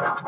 restaurant.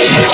you